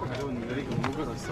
가져온 여기가 오므가졌어.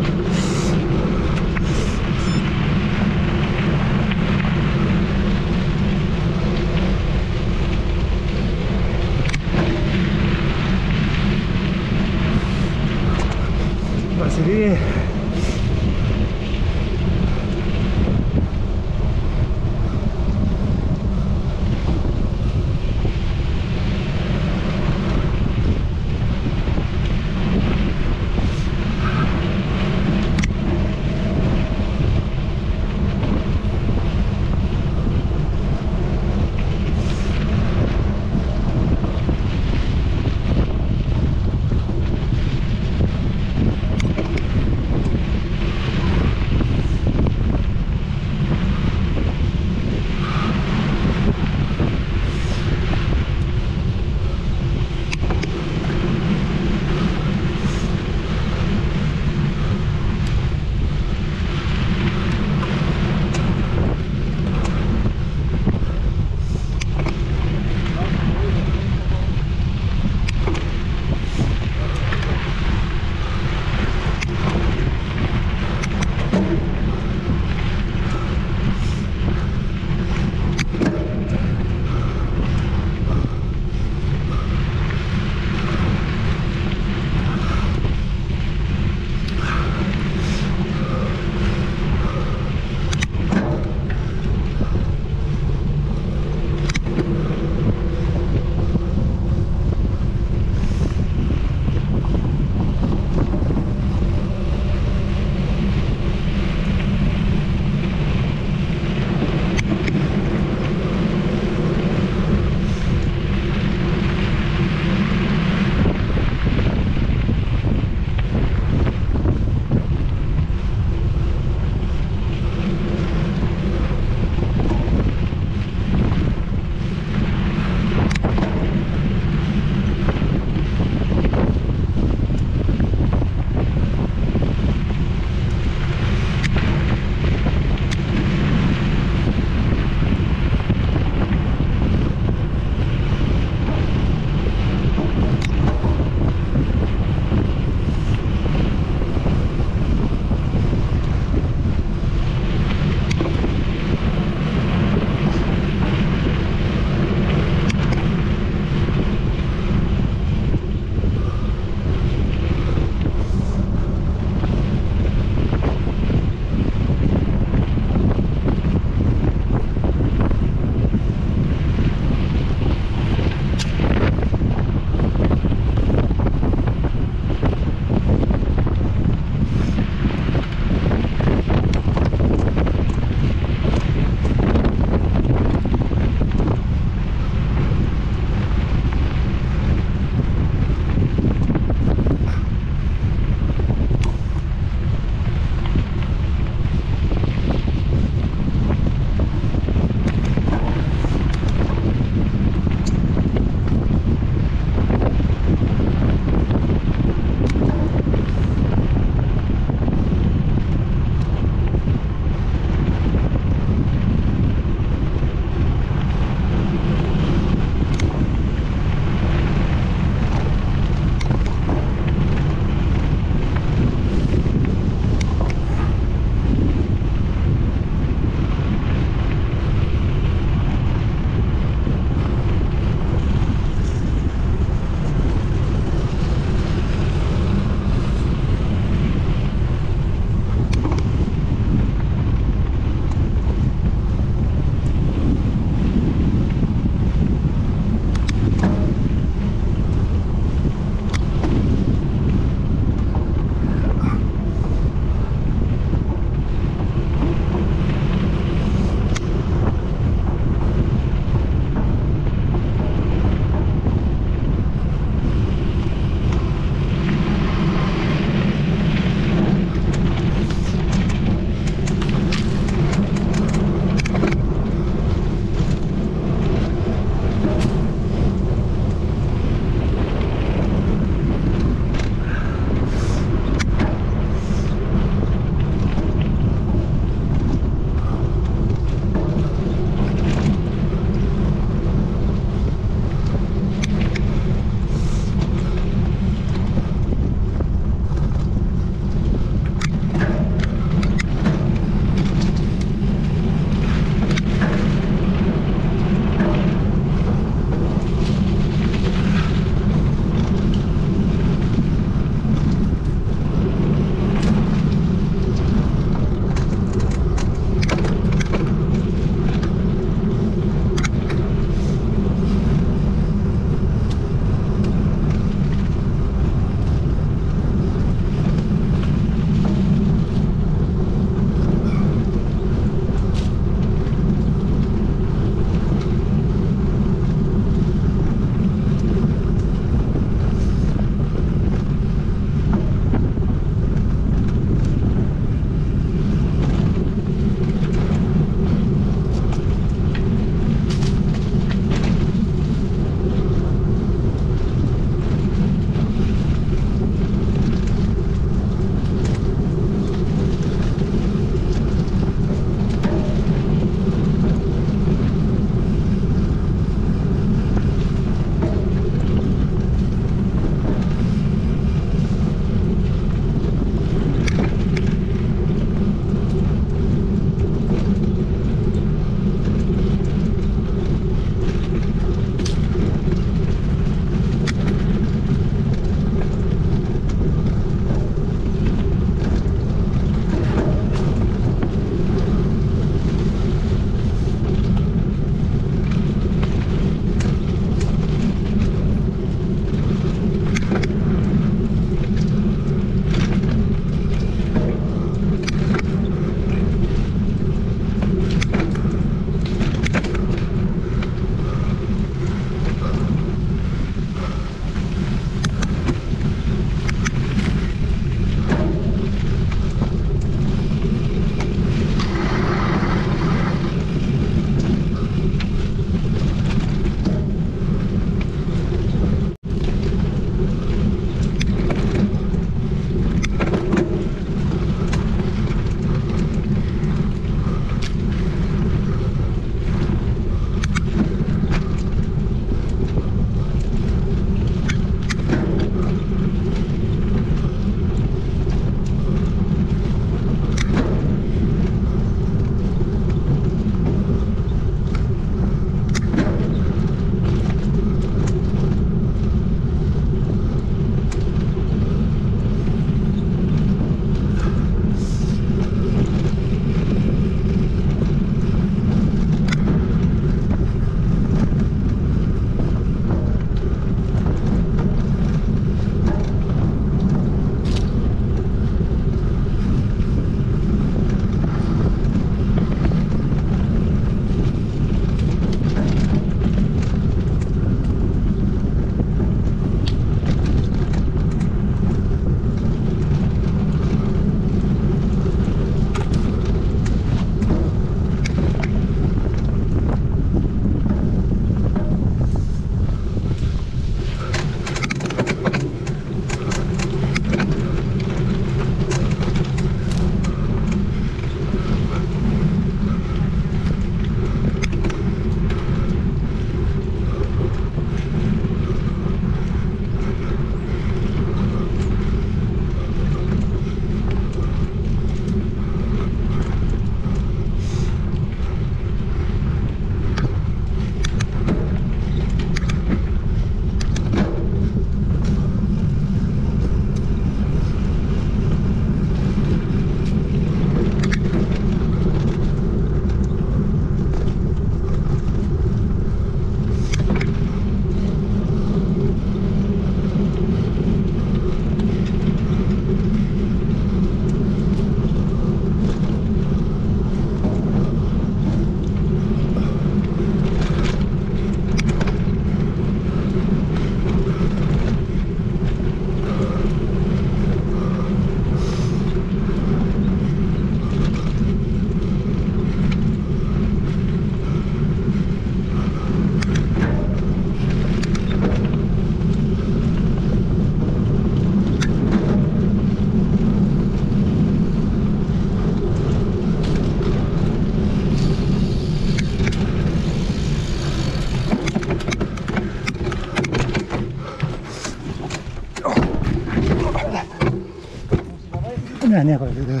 三年后的刘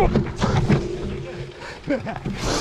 Ha ha ha!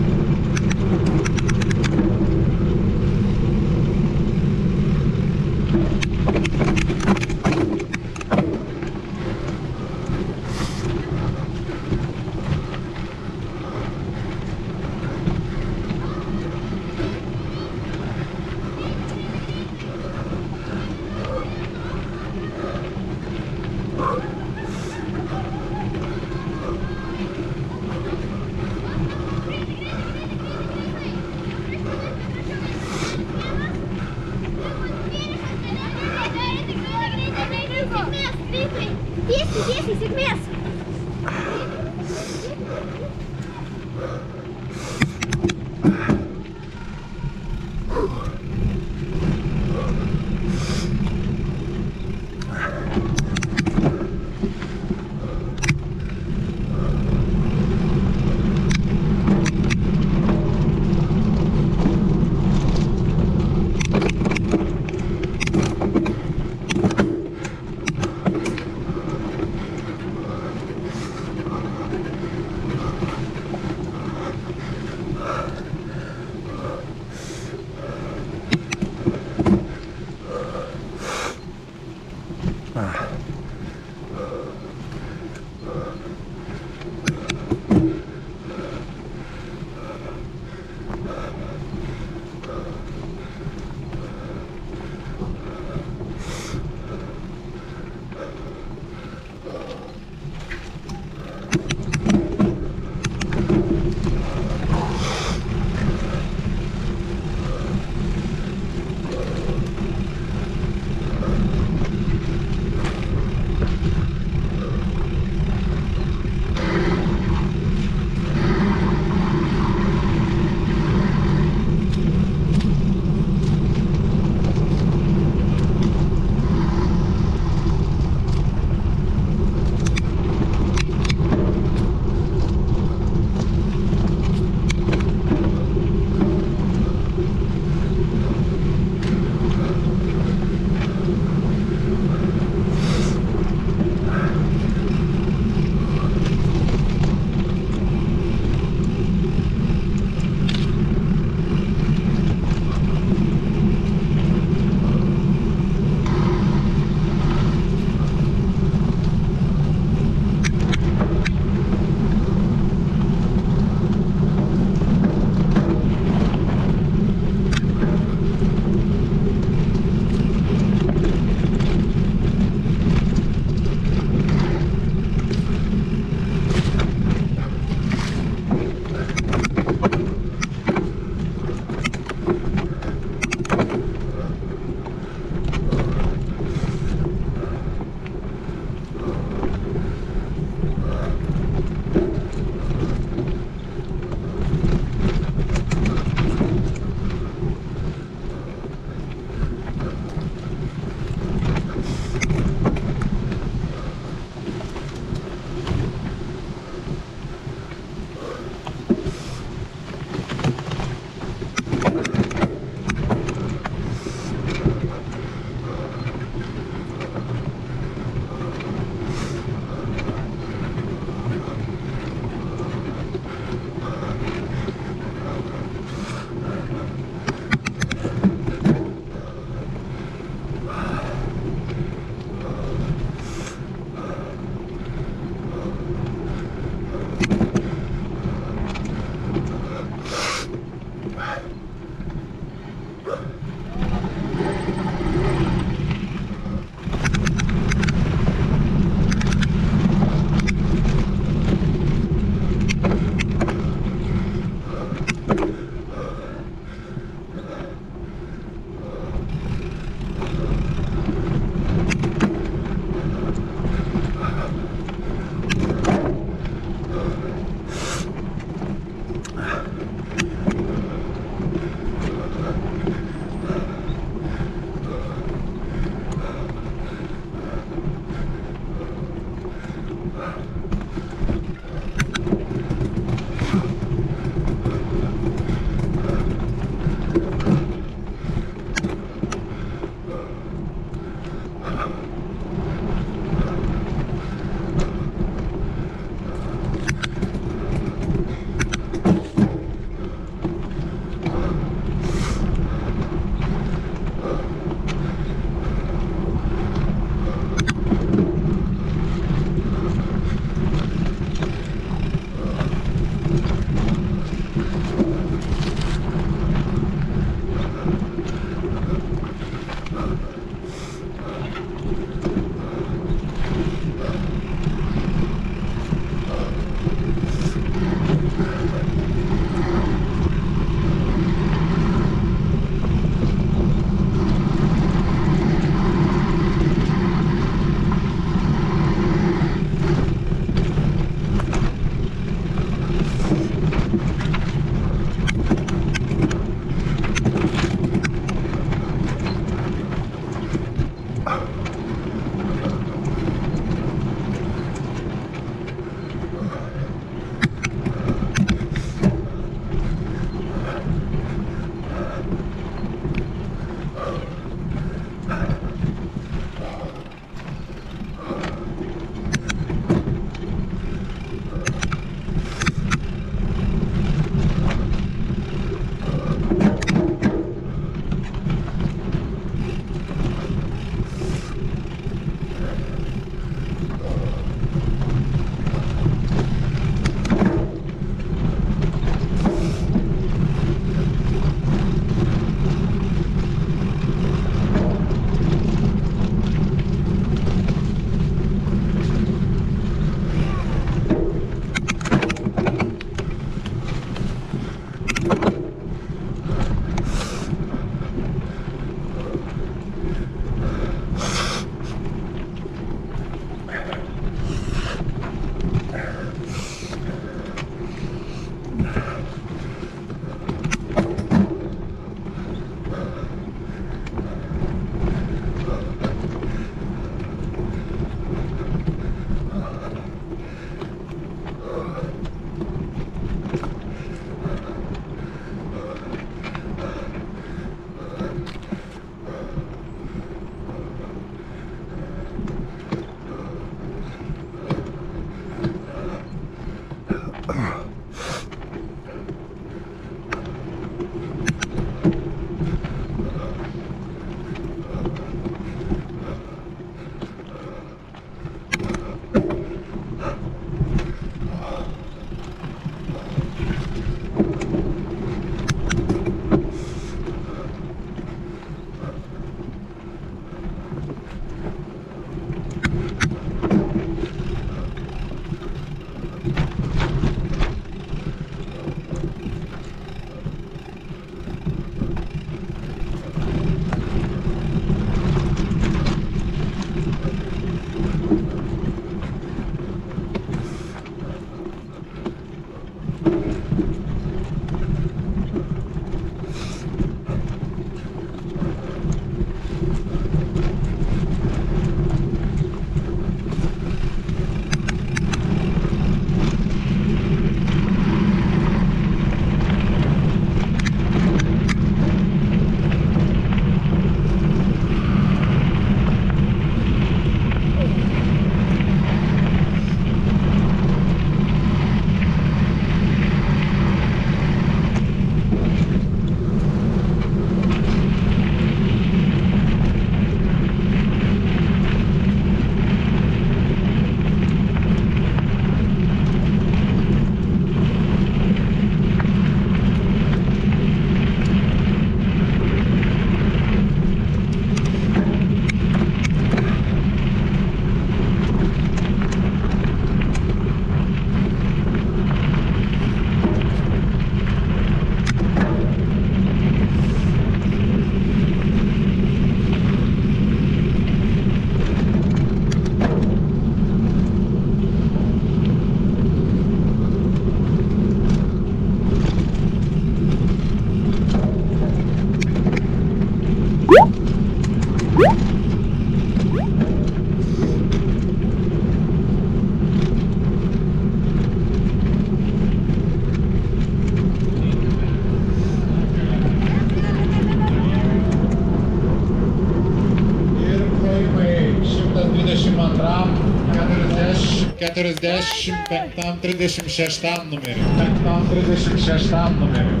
45-36 numeriu. 45-36 numeriu.